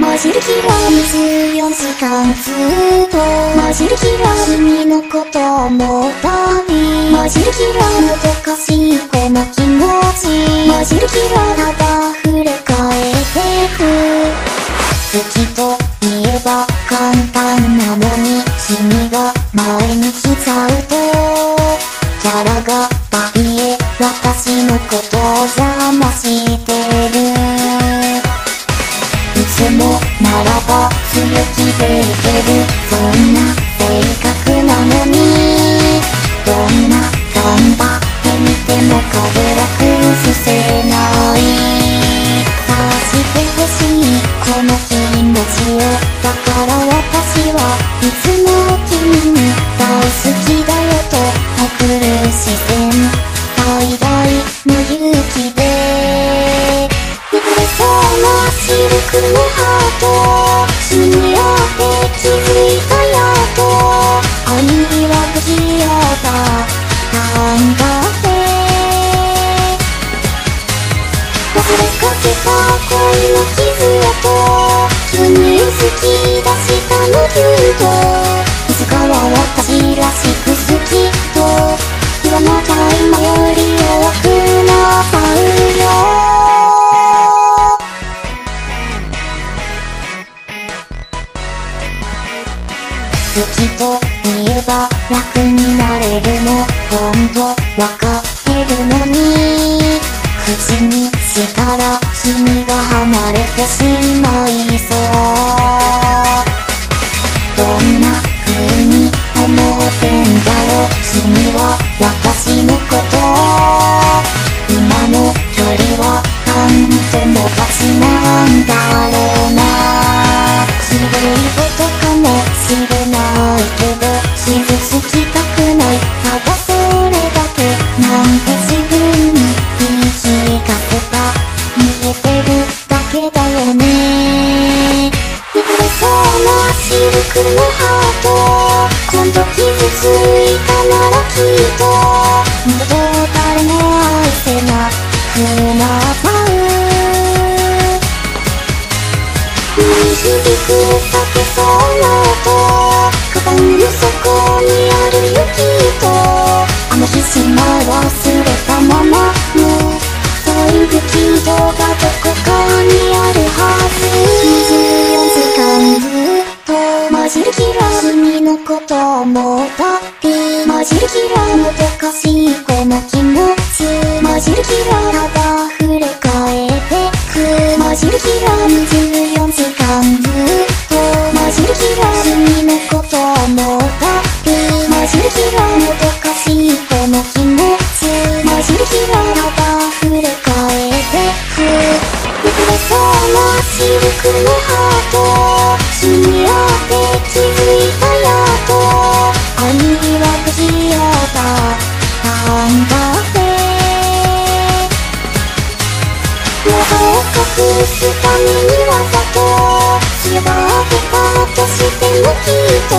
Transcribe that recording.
混じる気は24時間ずっと。混じる気は君のことを思ったり混じる気はもどかしいこの気持ち。混じる気はただ触れ替えてく好きと言えば簡単なのに。君が前に来ちゃうば強気でいけるそうなシルクのハート死に合って気づいたやっと愛には不器用だ頑張って忘れかけた恋の傷跡急に好き出したのキュート好きと言えば楽になれるのほんとわかってるのに口にしたら君が離れてしまいそうくのハート今度傷ついたならきっと二度誰も愛せなくなった響く避けそうな音カ君のことを思ったり混じる気らもどかしいこの気持ち混じる気らただ触れ替えてく混じる気ら24時間ずっと混じる気ら君のことを思ったり混じる気らもどかしいこの気持ち混じる気らただ触れ替えてく汚れそうなシルクのハート死に合って気づいた顔を隠すためにわざと強がってたとしてもきっと